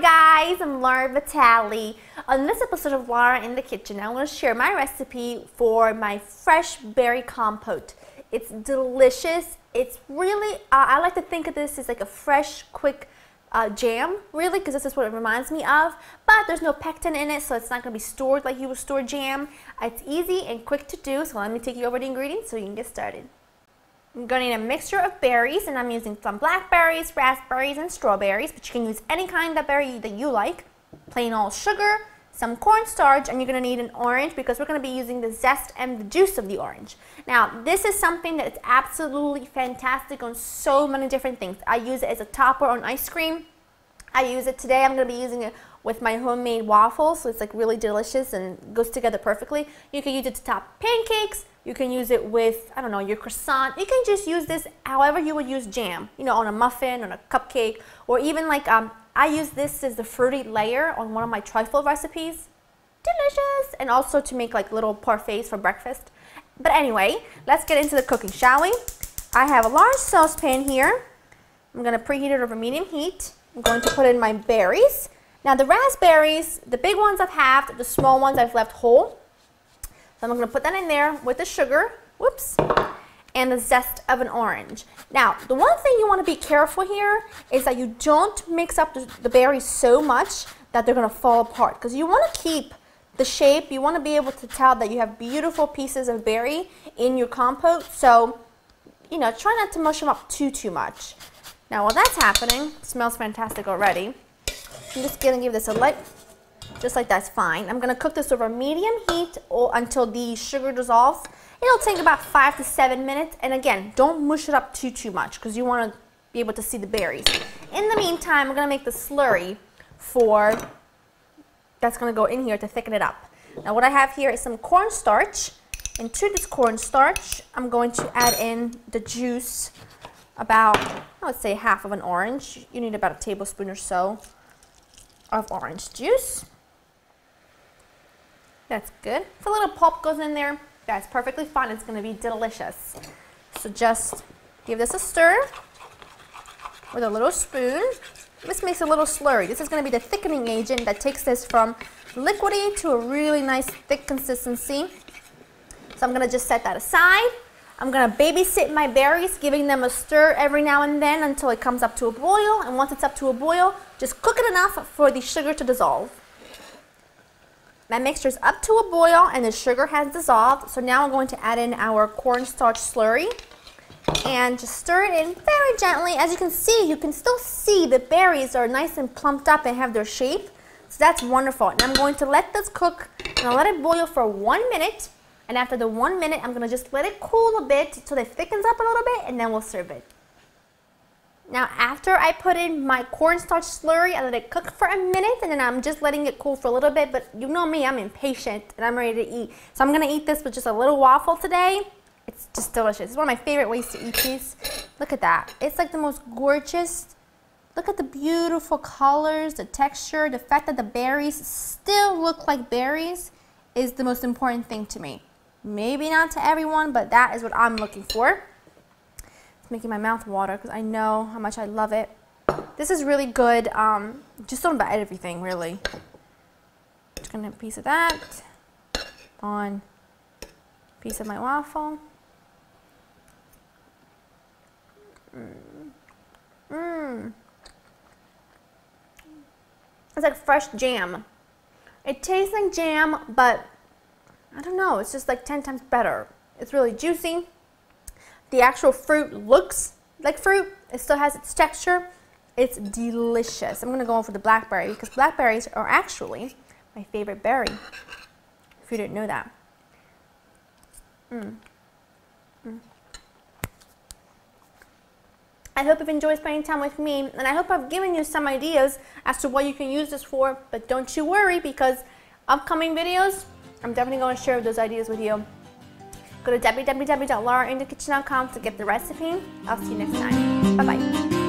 guys, I'm Laura Vitale. On this episode of Laura in the Kitchen, I'm going to share my recipe for my fresh berry compote. It's delicious. It's really, uh, I like to think of this as like a fresh, quick uh, jam, really, because this is what it reminds me of. But there's no pectin in it, so it's not going to be stored like you would store jam. It's easy and quick to do, so let me take you over the ingredients so you can get started. I'm going to need a mixture of berries, and I'm using some blackberries, raspberries, and strawberries, but you can use any kind of berry that you like. Plain old sugar, some cornstarch, and you're going to need an orange because we're going to be using the zest and the juice of the orange. Now, this is something that is absolutely fantastic on so many different things. I use it as a topper on ice cream. I use it today. I'm going to be using it with my homemade waffles, so it's like really delicious and goes together perfectly. You can use it to top pancakes, you can use it with, I don't know, your croissant. You can just use this however you would use jam, you know, on a muffin, on a cupcake, or even like, um, I use this as the fruity layer on one of my trifle recipes. Delicious! And also to make like little parfaits for breakfast. But anyway, let's get into the cooking, shall we? I have a large saucepan here. I'm going to preheat it over medium heat. I'm going to put in my berries. Now the raspberries, the big ones I've halved, the small ones I've left whole. So I'm going to put that in there with the sugar, whoops, and the zest of an orange. Now, the one thing you want to be careful here is that you don't mix up the, the berries so much that they're going to fall apart because you want to keep the shape. You want to be able to tell that you have beautiful pieces of berry in your compote. So, you know, try not to mush them up too, too much. Now, while that's happening, smells fantastic already. I'm just to give this a light just like that's fine. I'm to cook this over medium heat until the sugar dissolves. It'll take about five to seven minutes. And again, don't mush it up too, too much because you want to be able to see the berries. In the meantime, I'm going to make the slurry for, that's to go in here to thicken it up. Now what I have here is some cornstarch. And to this cornstarch, I'm going to add in the juice, about, let's say half of an orange. You need about a tablespoon or so of orange juice. That's good. If a little pulp goes in there, that's perfectly fine. It's going to be delicious. So just give this a stir with a little spoon. This makes a little slurry. This is going to be the thickening agent that takes this from liquidy to a really nice thick consistency. So I'm going to just set that aside. I'm going to babysit my berries, giving them a stir every now and then until it comes up to a boil. And once it's up to a boil, just cook it enough for the sugar to dissolve. My mixture is up to a boil and the sugar has dissolved. So now I'm going to add in our cornstarch slurry and just stir it in very gently. As you can see, you can still see the berries are nice and plumped up and have their shape. So that's wonderful. And I'm going to let this cook and I'll let it boil for one minute. And after the one minute, I'm going to just let it cool a bit so it thickens up a little bit and then we'll serve it. Now after I put in my cornstarch slurry, I let it cook for a minute and then I'm just letting it cool for a little bit. But you know me, I'm impatient and I'm ready to eat. So I'm going to eat this with just a little waffle today. It's just delicious. It's one of my favorite ways to eat these. Look at that. It's like the most gorgeous. Look at the beautiful colors, the texture, the fact that the berries still look like berries is the most important thing to me. Maybe not to everyone, but that is what I'm looking for It's making my mouth water because I know how much I love it. This is really good, um, just on about everything, really. Just gonna piece of that on piece of my waffle. Mmm. Mmm. It's like fresh jam. It tastes like jam, but I don't know, it's just like 10 times better. It's really juicy. The actual fruit looks like fruit. It still has its texture. It's delicious. I'm going to go in for the blackberry because blackberries are actually my favorite berry, if you didn't know that. Mm. Mm. I hope you've enjoyed spending time with me, and I hope I've given you some ideas as to what you can use this for, but don't you worry because upcoming videos, I'm definitely going to share those ideas with you. Go to www.laurainthekitchen.com to get the recipe. I'll see you next time. Bye-bye.